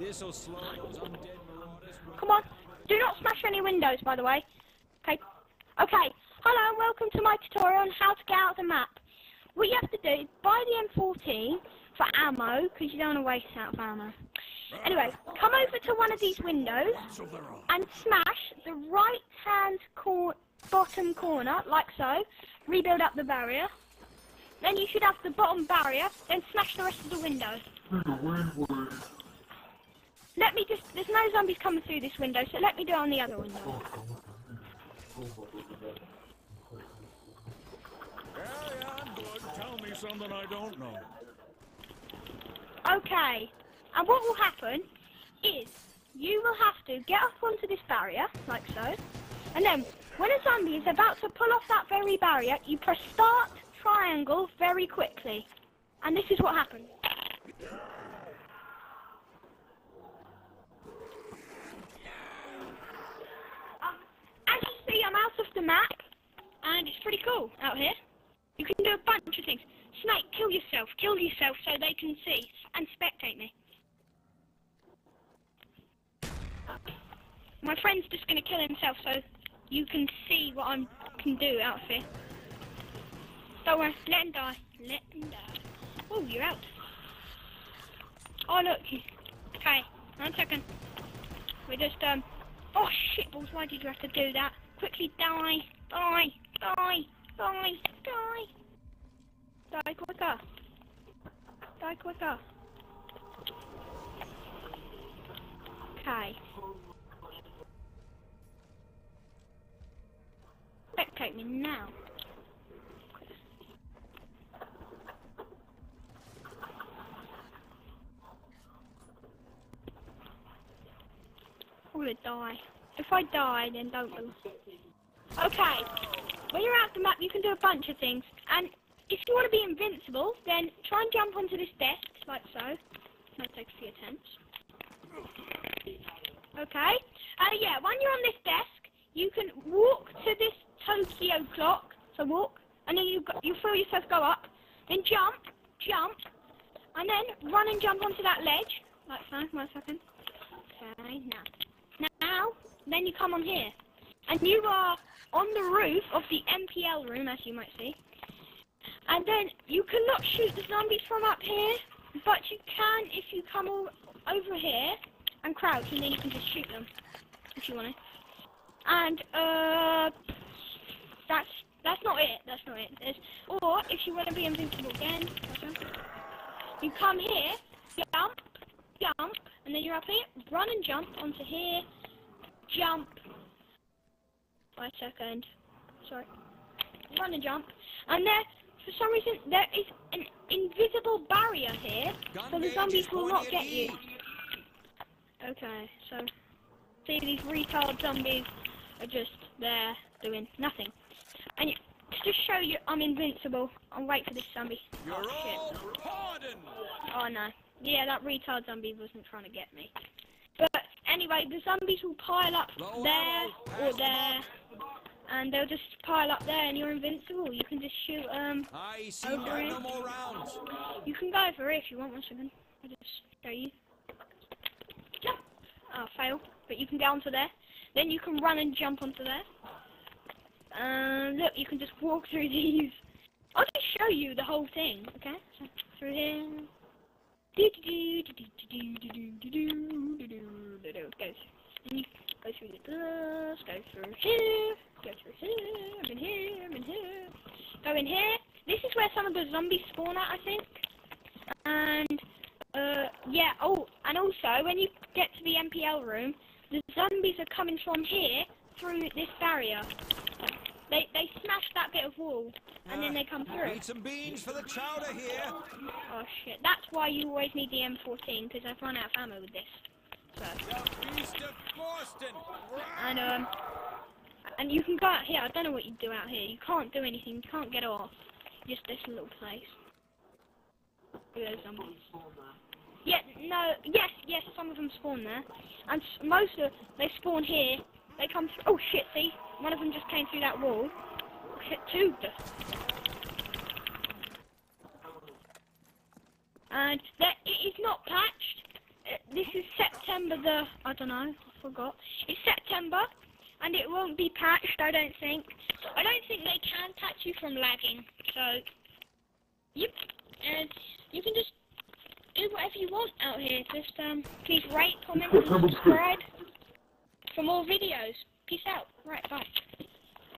This'll slow those undead marauders. Come on. Do not smash any windows, by the way. Okay. Okay. Hello and welcome to my tutorial on how to get out of the map. What you have to do is buy the M14 for ammo, because you don't want to waste out of ammo. Anyway, come over to one of these windows and smash the right hand cor bottom corner, like so. Rebuild up the barrier. Then you should have the bottom barrier, then smash the rest of the windows. Let me just, there's no zombies coming through this window, so let me do it on the other window. Tell me something I don't know. Okay, and what will happen is you will have to get up onto this barrier, like so, and then when a zombie is about to pull off that very barrier, you press start triangle very quickly. And this is what happens. Um, as you see, I'm out of the map, and it's pretty cool out here. You can do a bunch of things. Snake, kill yourself, kill yourself so they can see and spectate me. My friend's just gonna kill himself so you can see what I can do out here. Don't worry, let him die. Let him die. Oh, you're out. Oh look. Okay, one second. We just, um... Oh shit balls, why did you have to do that? Quickly die, die, die, die, die. Die quicker. Die quicker. Okay. Spectate me now. I'm gonna die. If I die, then don't. Okay. When you're out the map, you can do a bunch of things. And if you want to be invincible, then try and jump onto this desk, like so. Might take a few attempts. Okay. Uh, yeah, when you're on this desk, you can walk to this Tokyo clock. So walk, and then you you feel yourself go up. Then jump, jump, and then run and jump onto that ledge. Like so. One second. Okay, now. Now, then you come on here. And you are on the roof of the MPL room, as you might see. And then you cannot shoot the zombies from up here, but you can if you come all over here and crouch, and then you can just shoot them if you want to. And uh, that's that's not it. That's not it. There's, or if you want to be invincible again, you come here, jump, jump, and then you're up here. Run and jump onto here. Jump. A second. Sorry. Run and jump, and there for some reason, there is an invisible barrier here, so the zombies will not get you. Okay, so, see these retard zombies are just there doing nothing. And you, to just show you I'm invincible, I'll wait for this zombie. You're oh shit. pardoned. Oh no. Yeah, that retard zombie wasn't trying to get me. But anyway, the zombies will pile up Low there or there, and they'll just pile up there, and you're invincible. You can just shoot um I see Over it. no more rounds. You can go for it if you want one second. I'll just show you. Jump! Oh, fail. But you can get onto there. Then you can run and jump onto there. Um, look, you can just walk through these. I'll just show you the whole thing, okay? So, through here. Goes. And you go through doors, go through here, go through here, I'm in here, I'm in here. Go in here. This is where some of the zombies spawn at, I think. And, uh, yeah, oh, and also, when you get to the MPL room, the zombies are coming from here through this barrier. They, they smash that bit of wall, and then they come through. Need some beans for the chowder here. Oh shit, that's why you always need the M14, because I've run out of ammo with this. So, East of Boston. And, um, and you can go out here, I don't know what you do out here, you can't do anything, you can't get off. Just this little place. Those zombies. Yeah, no, yes, yes, some of them spawn there. And most of they spawn here. They come through. Oh shit! See, one of them just came through that wall. Shit, two. And that it is not patched. uh, this is September the I don't know, forgot. It's September, and it won't be patched. I don't think. I don't think they can patch you from lagging. So, yep. And you can just do whatever you want out here. Just um, please rate, comment, and subscribe for more videos. Peace out. Right, bye.